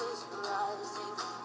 always rising.